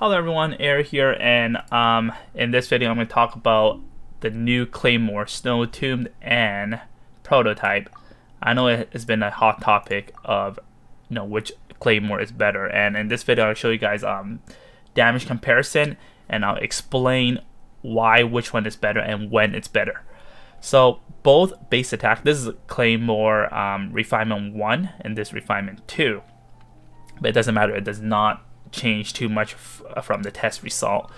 Hello everyone, Air here, and um, in this video I'm going to talk about the new Claymore Snow Tomb and Prototype. I know it has been a hot topic of you know which Claymore is better, and in this video I'll show you guys um, damage comparison, and I'll explain why which one is better and when it's better. So both base attack, this is Claymore um, Refinement 1 and this Refinement 2. But it doesn't matter, it does not change too much from the test result.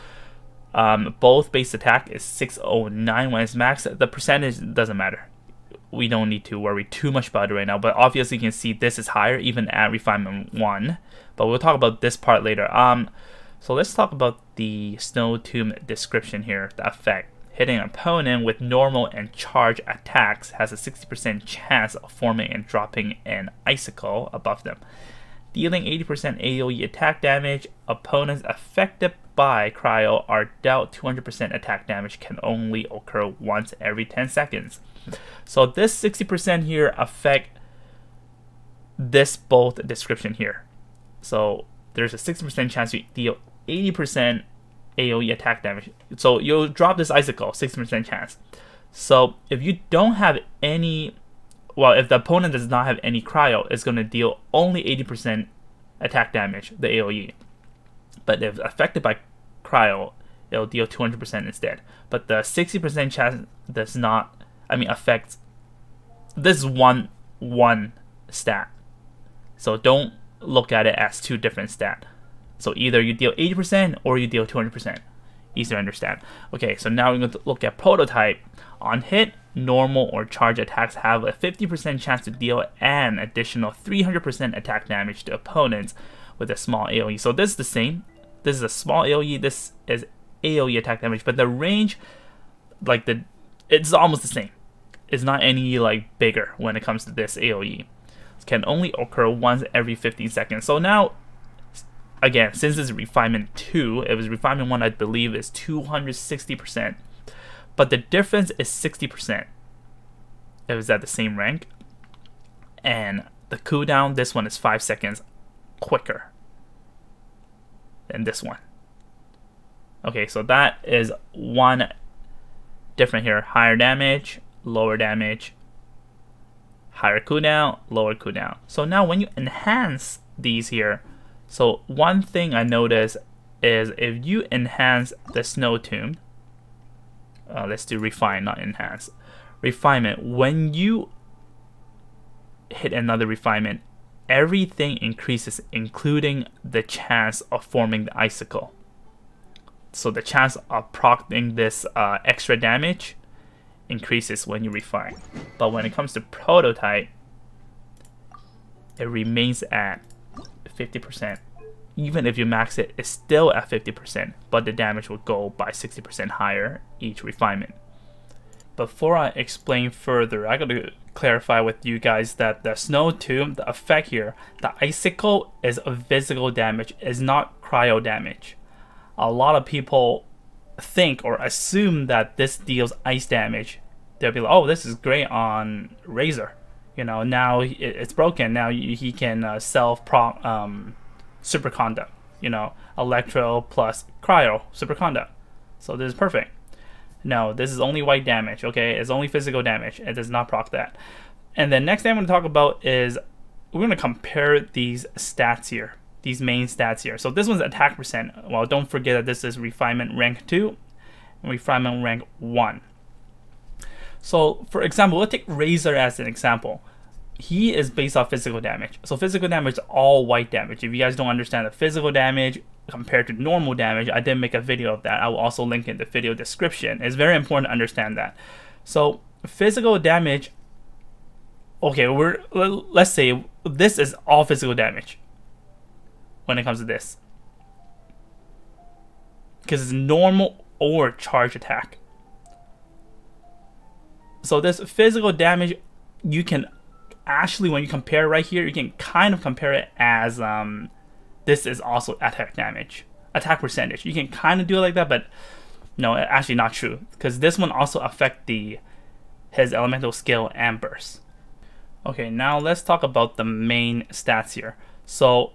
Um, both base attack is 609 when it's max. The percentage doesn't matter. We don't need to worry too much about it right now. But obviously you can see this is higher even at refinement 1. But we'll talk about this part later. Um, So let's talk about the Snow Tomb description here, the effect. Hitting an opponent with normal and charge attacks has a 60% chance of forming and dropping an icicle above them dealing 80% AoE attack damage. Opponents affected by cryo are dealt 200% attack damage can only occur once every 10 seconds. So this 60% here affect this both description here. So there's a 60% chance you deal 80% AoE attack damage. So you'll drop this icicle, 60% chance. So if you don't have any well, if the opponent does not have any cryo, it's going to deal only 80% attack damage, the AoE. But if affected by cryo, it'll deal 200% instead. But the 60% chance does not, I mean, affects. This is one one stat, so don't look at it as two different stat. So either you deal 80% or you deal 200%. Easy to understand. Okay, so now we're going to look at prototype. On hit, normal or charge attacks have a 50% chance to deal an additional 300% attack damage to opponents with a small AoE. So this is the same. This is a small AoE. This is AoE attack damage, but the range, like the, it's almost the same. It's not any like bigger when it comes to this AoE. It can only occur once every 15 seconds. So now, again, since this is refinement 2, it was refinement 1 I believe is 260% but the difference is 60%. It was at the same rank. And the cooldown, this one is 5 seconds quicker than this one. Okay, so that is one different here. Higher damage, lower damage, higher cooldown, lower cooldown. So now when you enhance these here, so one thing I noticed is if you enhance the snow tomb, uh, let's do refine, not enhance. Refinement. When you hit another refinement, everything increases, including the chance of forming the icicle. So the chance of procting this uh, extra damage increases when you refine. But when it comes to prototype, it remains at 50% even if you max it, it's still at 50%, but the damage will go by 60% higher each refinement. Before I explain further, I gotta clarify with you guys that the snow tomb, the effect here, the icicle is a physical damage, is not cryo damage. A lot of people think or assume that this deals ice damage. They'll be like, oh, this is great on Razor. You know, now it's broken. Now he can uh, self um, superconduct. You know, electro plus cryo superconduct. So this is perfect. No, this is only white damage, okay? It's only physical damage. It does not proc that. And the next thing I'm going to talk about is we're going to compare these stats here, these main stats here. So this one's attack percent. Well, don't forget that this is refinement rank 2 and refinement rank 1. So for example, let's take Razor as an example he is based off physical damage. So physical damage is all white damage. If you guys don't understand the physical damage compared to normal damage, I did make a video of that. I will also link in the video description. It's very important to understand that. So physical damage, okay, we're let's say this is all physical damage when it comes to this. Because it's normal or charge attack. So this physical damage you can actually, when you compare right here, you can kind of compare it as um, this is also attack damage, attack percentage. You can kind of do it like that, but no, actually not true because this one also affect the his elemental skill and burst. Okay, now let's talk about the main stats here. So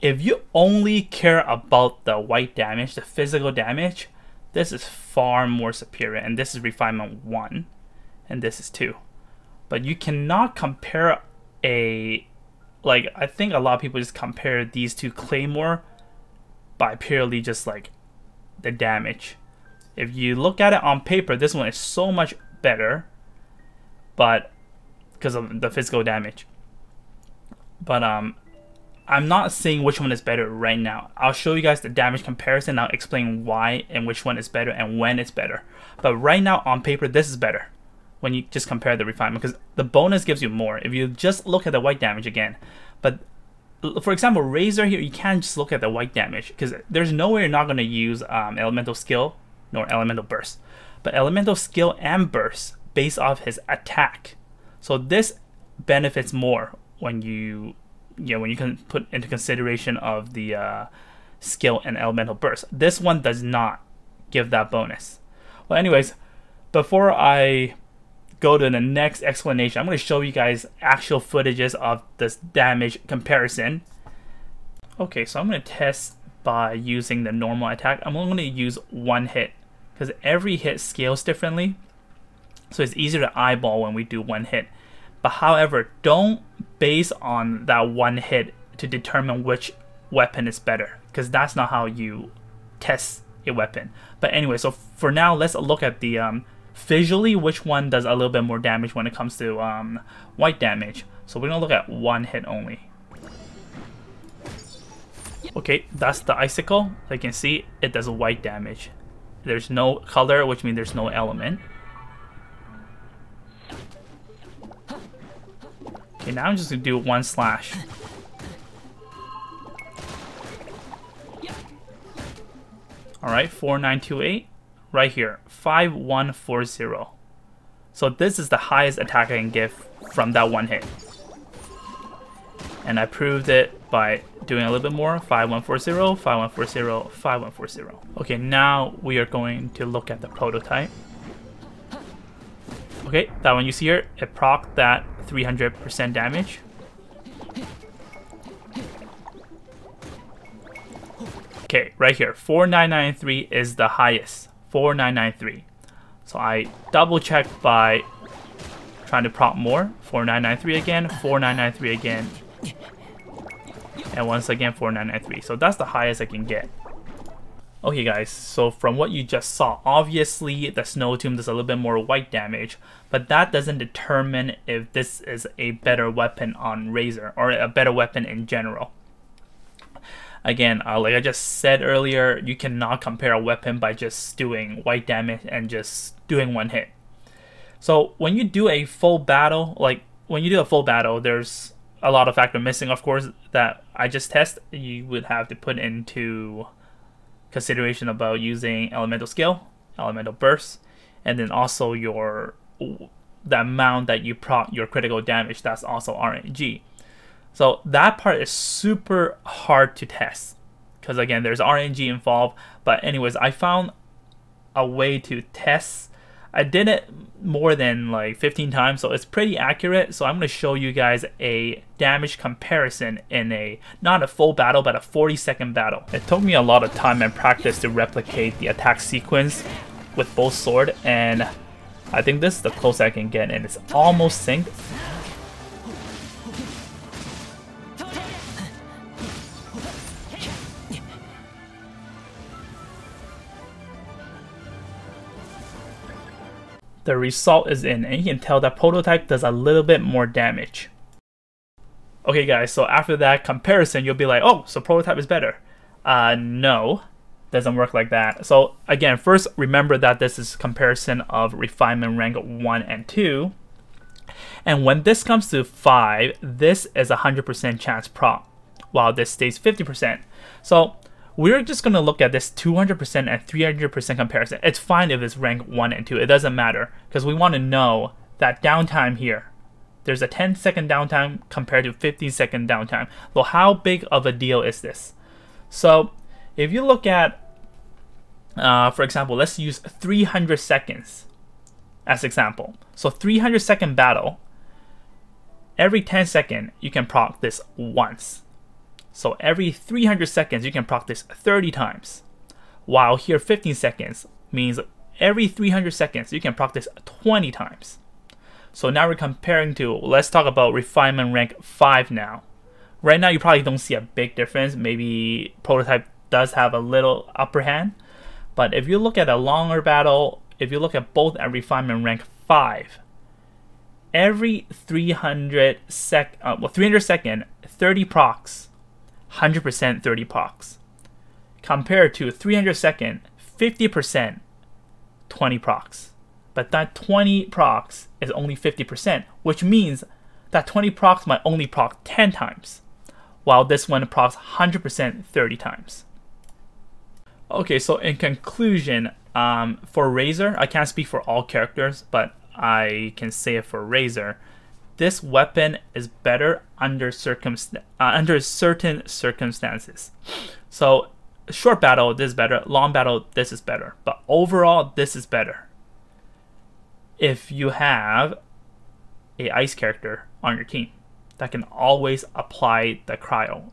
if you only care about the white damage, the physical damage, this is far more superior, and this is refinement 1, and this is 2. But you cannot compare a, like, I think a lot of people just compare these two Claymore by purely just like the damage. If you look at it on paper, this one is so much better, but because of the physical damage. But um, I'm not saying which one is better right now. I'll show you guys the damage comparison. I'll explain why and which one is better and when it's better. But right now on paper, this is better when you just compare the refinement because the bonus gives you more. If you just look at the white damage again, but for example, Razor here, you can't just look at the white damage because there's no way you're not going to use um, Elemental Skill nor Elemental Burst. But Elemental Skill and Burst based off his attack. So this benefits more when you, you know, when you can put into consideration of the uh, skill and elemental burst. This one does not give that bonus. Well, anyways, before I go to the next explanation, I'm going to show you guys actual footages of this damage comparison. Okay, so I'm going to test by using the normal attack. I'm only going to use one hit because every hit scales differently. So it's easier to eyeball when we do one hit. But however, don't base on that one hit to determine which weapon is better because that's not how you test a weapon. But anyway, so for now, let's look at the um, visually which one does a little bit more damage when it comes to um, white damage. So we're gonna look at one hit only. Okay, that's the icicle. Like you can see, it does a white damage. There's no color, which means there's no element. Okay, now I'm just gonna do one slash. Alright, 4928 right here, 5140. So this is the highest attack I can give from that one hit. And I proved it by doing a little bit more, 5140, 5140, 5140. Okay, now we are going to look at the prototype. Okay, that one you see here, it proc that 300% damage. Okay, right here, 4993 is the highest. 4993. So I double check by trying to proc more. 4993 again, 4993 again, and once again 4993. So that's the highest I can get. Okay guys, so from what you just saw, obviously the Snow Tomb does a little bit more white damage, but that doesn't determine if this is a better weapon on Razor, or a better weapon in general. Again, uh, like I just said earlier, you cannot compare a weapon by just doing white damage and just doing one hit. So when you do a full battle, like when you do a full battle, there's a lot of factor missing, of course, that I just test. You would have to put into consideration about using elemental skill, elemental burst, and then also your the amount that you proc your critical damage. That's also RNG. So that part is super hard to test because again, there's RNG involved. But anyways, I found a way to test. I did it more than like 15 times, so it's pretty accurate. So I'm going to show you guys a damage comparison in a, not a full battle, but a 40 second battle. It took me a lot of time and practice to replicate the attack sequence with both sword, and I think this is the closest I can get, and it's almost synced. The result is in and you can tell that prototype does a little bit more damage. Okay guys, so after that comparison, you'll be like, oh, so prototype is better. Uh, no, doesn't work like that. So again, first remember that this is comparison of refinement rank 1 and 2. And when this comes to 5, this is a 100% chance proc, while this stays 50%. So we're just going to look at this 200% and 300% comparison. It's fine if it's rank 1 and 2. It doesn't matter because we want to know that downtime here. There's a 10 second downtime compared to 15 second downtime. Well, how big of a deal is this? So if you look at, uh, for example, let's use 300 seconds as example. So 300 second battle, every 10 second you can proc this once. So every 300 seconds, you can proc this 30 times. While here 15 seconds means every 300 seconds, you can proc this 20 times. So now we're comparing to, let's talk about refinement rank 5 now. Right now, you probably don't see a big difference. Maybe prototype does have a little upper hand. But if you look at a longer battle, if you look at both at refinement rank 5, every 300 sec, uh, well, 300 second, 30 procs, 100% 30 procs, compared to 300 second, 50%, 20 procs. But that 20 procs is only 50%, which means that 20 procs might only proc 10 times, while this one procs 100% 30 times. Okay, so in conclusion, um, for Razor, I can't speak for all characters, but I can say it for Razor. This weapon is better under uh, under certain circumstances. So, short battle, this is better. Long battle, this is better. But overall, this is better. If you have a ice character on your team that can always apply the cryo.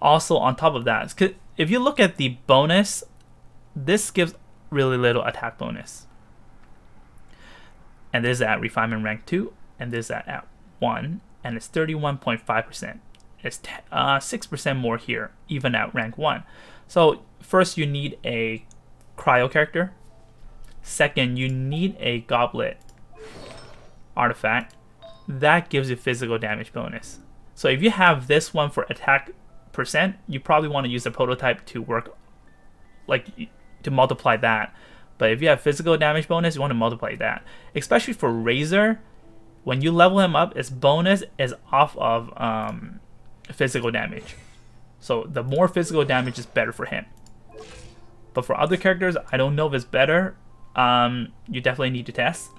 Also, on top of that, if you look at the bonus, this gives really little attack bonus and this is at refinement rank 2 and this is at, at 1 and it's 31.5% it's 6% uh, more here even at rank 1 so first you need a cryo character. Second you need a goblet artifact. That gives you physical damage bonus. So if you have this one for attack percent you probably want to use the prototype to work like to multiply that. But if you have physical damage bonus, you want to multiply that. Especially for Razor, when you level him up, his bonus is off of um, physical damage. So the more physical damage is better for him. But for other characters, I don't know if it's better. Um, you definitely need to test.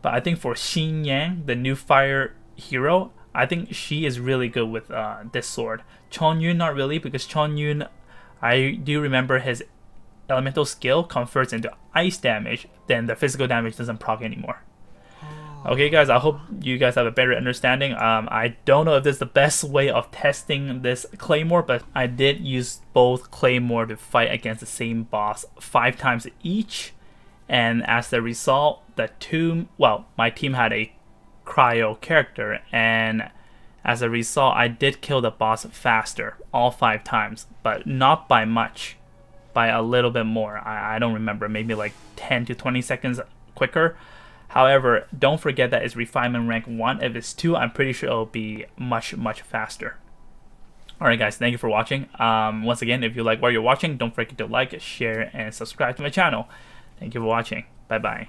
But I think for Xin Yang, the new fire hero, I think she is really good with uh, this sword. Chongyun not really because Chongyun, I do remember his elemental skill converts into ice damage, then the physical damage doesn't proc anymore. Okay, guys, I hope you guys have a better understanding. Um, I don't know if this is the best way of testing this Claymore, but I did use both Claymore to fight against the same boss five times each. And as the result, the tomb, well, my team had a cryo character, and as a result, I did kill the boss faster all five times, but not by much by a little bit more. I, I don't remember, maybe like 10 to 20 seconds quicker. However, don't forget that it's refinement rank 1. If it's 2, I'm pretty sure it'll be much, much faster. Alright guys, thank you for watching. Um, once again, if you like what you're watching, don't forget to like, share, and subscribe to my channel. Thank you for watching. Bye-bye.